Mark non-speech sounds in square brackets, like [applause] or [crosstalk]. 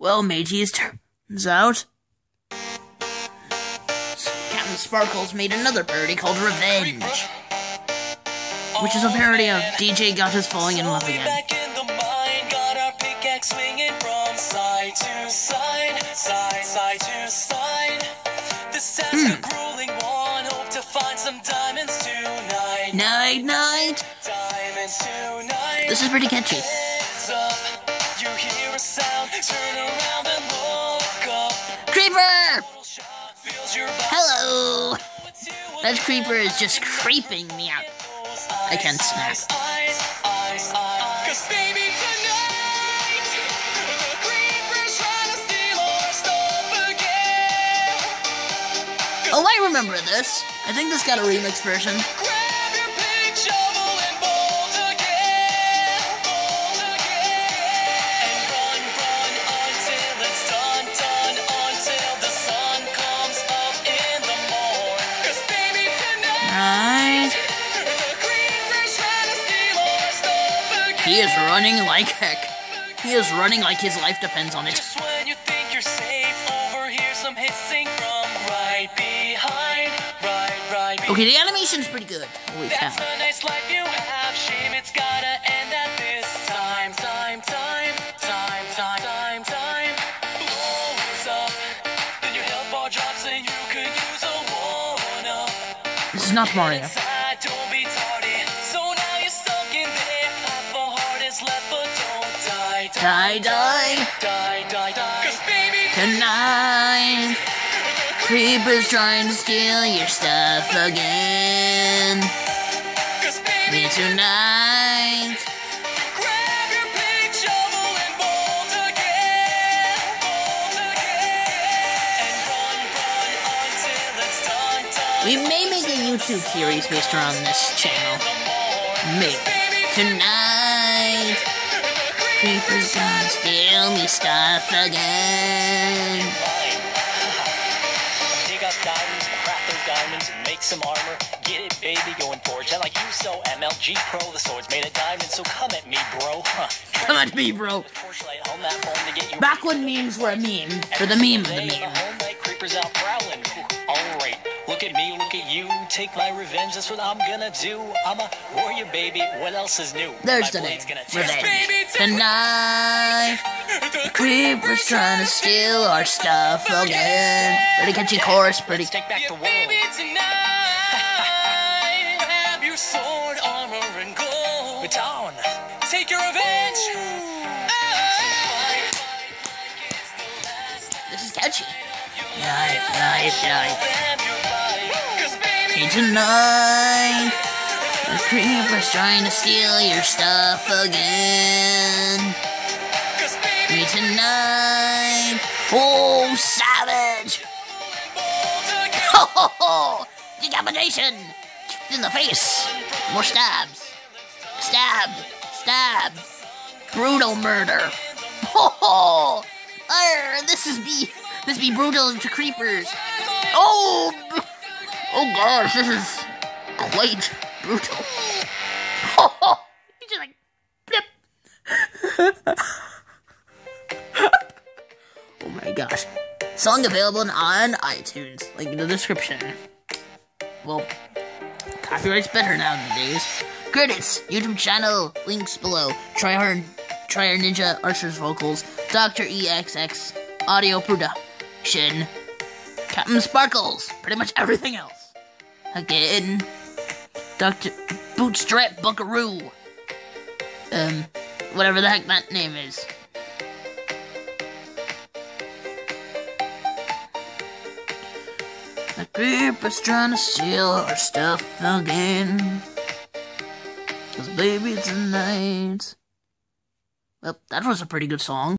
Well, mateys, turns out Captain Sparkles made another parody called Revenge, which is a parody of DJ Got Us Falling in Love Again. Back in the mine, got our pickaxe swinging from side to side, side, side to side. This task hmm. a grueling one, hope to find some diamonds tonight. Night, night. Diamonds tonight. This is pretty catchy. Sound, turn around and look up. Creeper! Little shock fills your body. Hello! That creeper is just creeping me out. I can't snap. Oh, I remember this. I think this got a remix version. He is running like heck. He is running like his life depends on it. Just when you think you're safe, overhear some hissing from right behind, right, right behind. Okay, the animation's pretty good. Holy cow. A nice life you have. Shame it's gotta end at this time, time, time, time, time, time, time. Die, Die, die. die, die, die. 'Cause baby, Tonight, creepers trying to steal your stuff again. 'cause baby, Me tonight. grab your pick, shovel, and bolt again, bolt again, and run, run until it's done, done. We may make a YouTube series based around this channel. Maybe. Tonight, creepers gonna steal me stuff again. Dig up diamonds, craft those diamonds, make some armor. Get it, baby, going forge. And like you sell MLG Pro, the sword's made of diamonds, so come at me, bro. Huh. Come at me, bro. Torchlight home that phone to get you. Back when memes were a meme, for the meme of the meme. Look at me, look at you. Take my revenge, that's what I'm gonna do. I'm a warrior, baby. What else is new? There's my the name. blade's gonna tear- Revenge. Tonight, creepers trying to steal our stuff again. Pretty catchy chorus, pretty. Let's take back the world. Baby, tonight, have your sword, armor, and gold. Baton, take your revenge. This is catchy. Knife, knife, knife. Hey, tonight, the creepers trying to steal your stuff again. Me tonight. Oh, savage! Ho ho ho! Decapitation! Kicked in the face! More stabs! Stab! Stab! Brutal murder! Ho ho! Arr, this is be this be brutal to creepers. Oh! Oh gosh, this is quite brutal. [laughs] Ho! He's just like blip. [laughs] oh my gosh. Song available on iTunes. Link in the description. Well, copyright's better nowadays. Credits, YouTube channel, links below. Try Hard, Try Tryhard Ninja, Archer's vocals, Dr. EXX, audio production, Captain Sparkles, pretty much everything else. Again, Dr. Bootstrap Buckaroo. Um, whatever the heck that name is. The creeper's trying to steal our stuff again. Cause baby tonight. Well, that was a pretty good song.